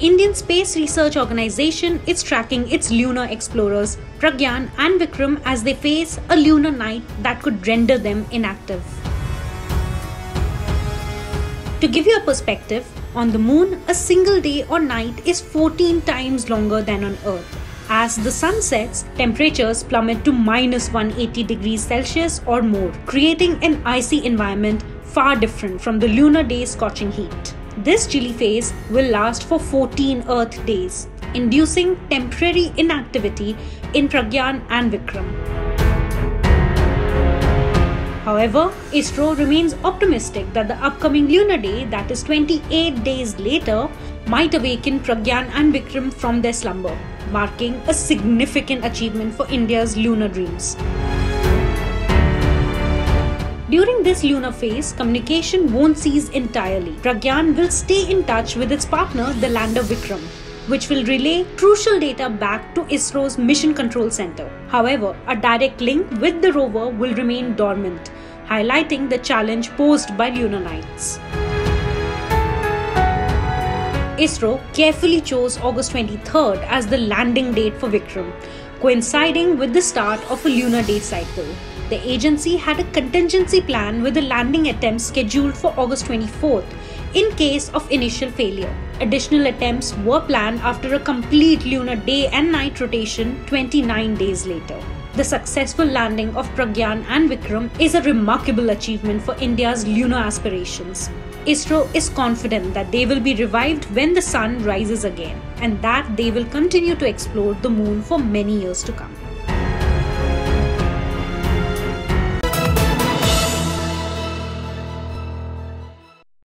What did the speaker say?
Indian Space Research Organization is tracking its lunar explorers Pragyan and Vikram as they face a lunar night that could render them inactive. To give you a perspective, on the moon, a single day or night is 14 times longer than on Earth. As the sun sets, temperatures plummet to minus 180 degrees Celsius or more, creating an icy environment far different from the lunar day's scorching heat. This chilly phase will last for 14 Earth days, inducing temporary inactivity in Pragyan and Vikram. However, ISRO remains optimistic that the upcoming lunar day, that is 28 days later, might awaken Pragyan and Vikram from their slumber, marking a significant achievement for India's lunar dreams. During this lunar phase, communication won't cease entirely. Pragyan will stay in touch with its partner, the lander Vikram, which will relay crucial data back to ISRO's Mission Control Center. However, a direct link with the rover will remain dormant, highlighting the challenge posed by lunar nights. ISRO carefully chose August 23rd as the landing date for Vikram, coinciding with the start of a lunar day cycle. The agency had a contingency plan with a landing attempt scheduled for August 24th in case of initial failure. Additional attempts were planned after a complete lunar day and night rotation 29 days later. The successful landing of Pragyan and Vikram is a remarkable achievement for India's lunar aspirations. ISRO is confident that they will be revived when the sun rises again and that they will continue to explore the moon for many years to come.